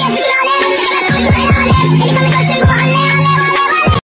Thank you.